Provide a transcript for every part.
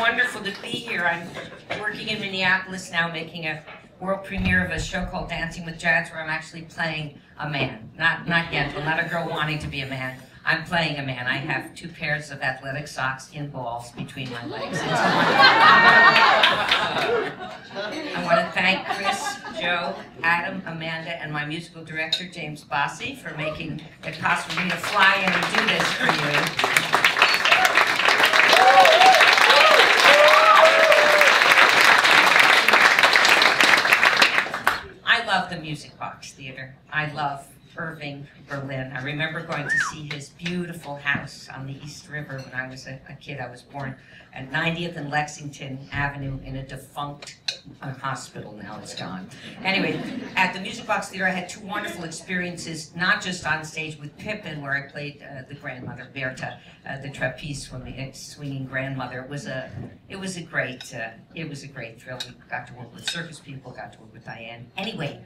wonderful to be here. I'm working in Minneapolis now, making a world premiere of a show called Dancing with Jazz, where I'm actually playing a man. Not not yet, but not a girl wanting to be a man. I'm playing a man. I have two pairs of athletic socks in balls between my legs. I want to thank Chris, Joe, Adam, Amanda, and my musical director, James Bossy, for making it possible for me to fly in and do this for you. I love the Music Box Theater. I love Irving Berlin. I remember going to see his beautiful house on the East River when I was a, a kid. I was born at 90th and Lexington Avenue in a defunct uh, hospital. Now it's gone. Anyway, at the Music Box Theater, I had two wonderful experiences, not just on stage with Pippin, where I played uh, the grandmother Berthe, uh, the trapeze swimming, swinging grandmother. It was a, it was a great, uh, it was a great thrill. We got to work with circus people, got to work with Diane. Anyway,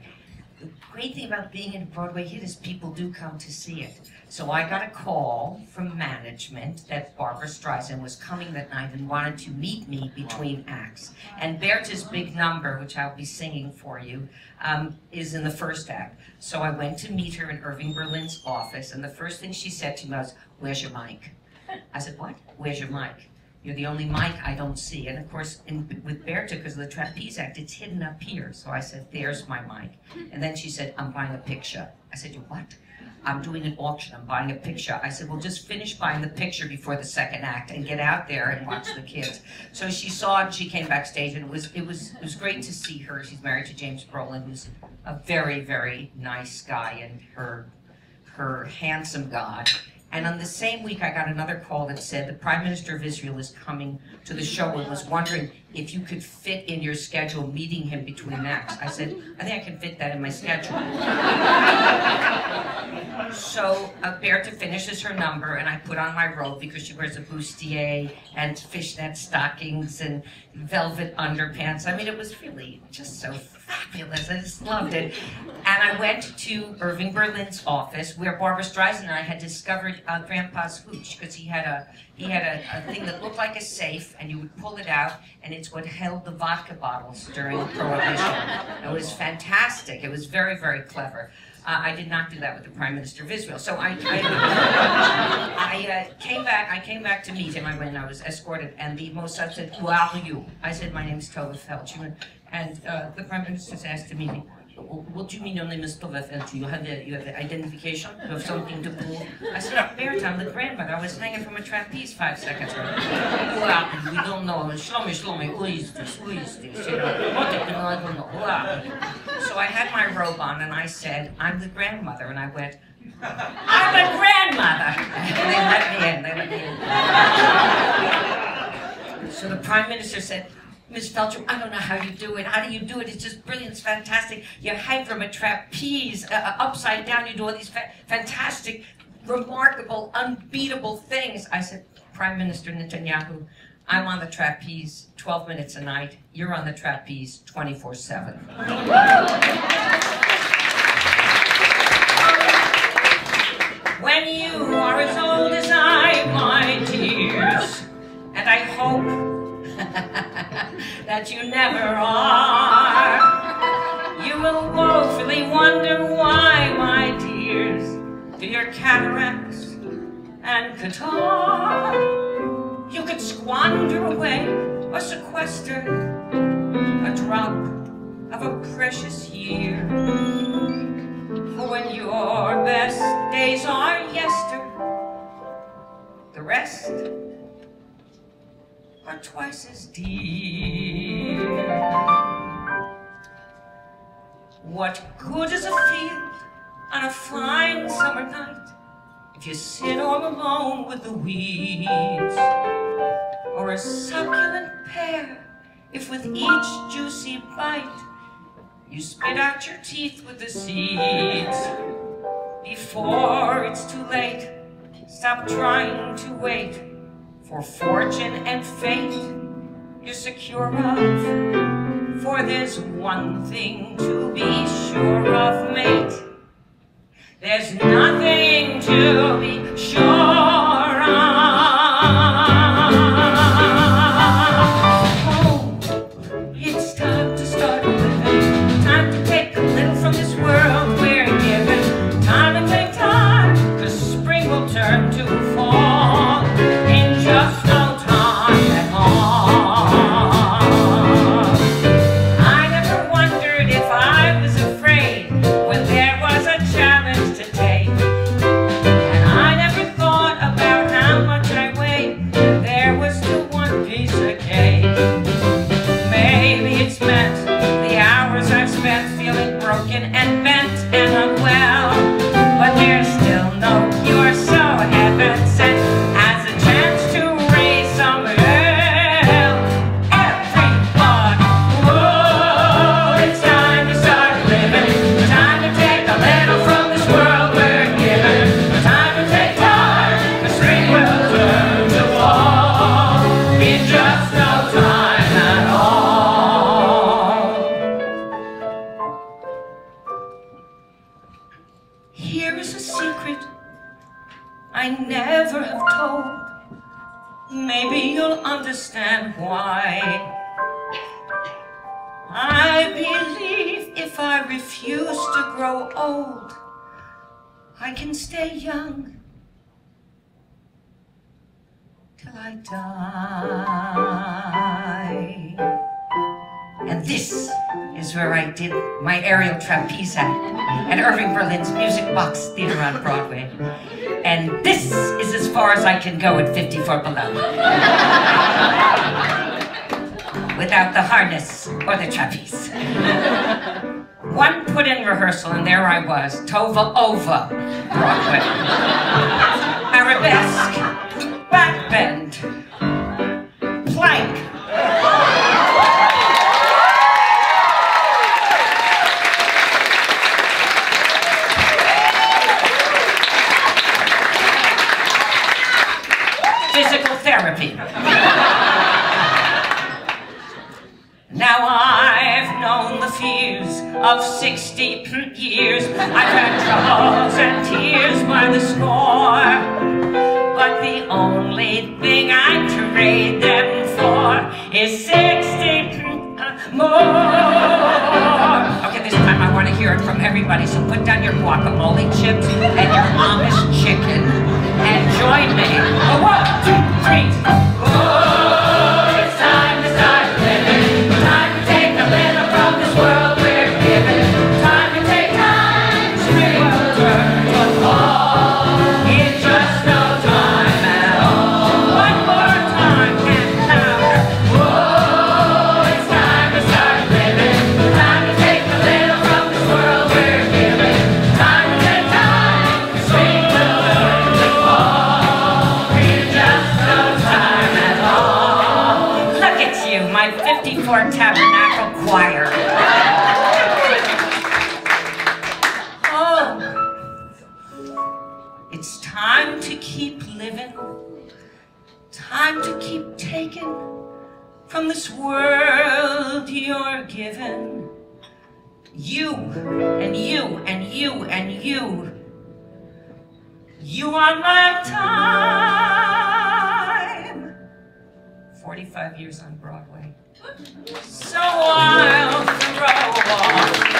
the great thing about being in a Broadway hit is people do come to see it. So I got a call from management that Barbra Streisand was coming that night and wanted to meet me between acts. And Berthe's big number, which I'll be singing for you, um, is in the first act. So I went to meet her in Irving Berlin's office, and the first thing she said to me was, "Where's your mic?" I said, "What? Where's your mic?" You're the only mic I don't see. And of course, in, with Berthe, because of the trapeze act, it's hidden up here. So I said, there's my mic. And then she said, I'm buying a picture. I said, you what? I'm doing an auction. I'm buying a picture. I said, well, just finish buying the picture before the second act and get out there and watch the kids. So she saw it. She came backstage, and it was it was it was great to see her. She's married to James Brolin, who's a very very nice guy, and her her handsome god. And on the same week, I got another call that said the Prime Minister of Israel is coming to the show and was wondering if you could fit in your schedule meeting him between acts. I said, I think I can fit that in my schedule. so uh, Berthe finishes her number, and I put on my robe because she wears a bustier and fishnet stockings and velvet underpants. I mean, it was really just so fabulous. I just loved it. And I went to Irving Berlin's office where Barbra Streisand and I had discovered uh, Grandpa's hooch because he had a he had a, a thing that looked like a safe, and you would pull it out, and it's what held the vodka bottles during Prohibition. It was fantastic. It was very very clever. Uh, I did not do that with the Prime Minister of Israel. So I, I, I uh, came back. I came back to meet him. I went. I was escorted, and the Mossad said, "Who are you?" I said, "My name is Tovah Feldshuh." And uh, the Prime Minister asked to meet me. What do you mean your name is Tovah Feldshuh? Uh, you have a, you have an identification? You have something to prove? I said, oh, Berthe, I'm the grandmother. I was hanging from a trapeze five seconds ago. Well, we don't know. Shlomi, Shlomi, who is this? Who is this? You know, what? No, I don't know. So I had my robe on, and I said, I'm the grandmother. And I went, I'm a grandmother. And they let me in. They let me in. So the prime minister said, Ms. Felcher, I don't know how you do it. How do you do it? It's just brilliant. It's fantastic. You hang from a trapeze uh, upside down. You do all these fa fantastic, remarkable, unbeatable things. I said, Prime Minister Netanyahu, I'm on the trapeze 12 minutes a night. You're on the trapeze 24 7. when you are that you never are, you will woefully wonder why, my dears, do your cataracts and catarrh you could squander away or sequester a drop of a precious year. For when your best days are yester, the rest are twice as dear. What good is a field on a fine summer night if you sit all alone with the weeds? Or a succulent pear if with each juicy bite you spit out your teeth with the seeds? Before it's too late, stop trying to wait for fortune and fate you're secure of, for there's one thing to be sure of, mate. There's nothing to be sure of. Oh, it's time to start. Understand why. I believe if I refuse to grow old, I can stay young till I die. And this is where I did my aerial trapeze act at Irving Berlin's Music Box Theater on Broadway. And this is as far as I can go at 54 below. Without the harness or the trapeze. One put in rehearsal and there I was, Tova Ova, Broadway. Arabesque, of 60 years. I've had troubles and tears by the score. But the only thing I trade them for is 60 more. Okay, this time I want to hear it from everybody, so put down your guacamole chips and your Amish chicken and join me. A one, two, three. You and you. You are my time. 45 years on Broadway. So I'll throw off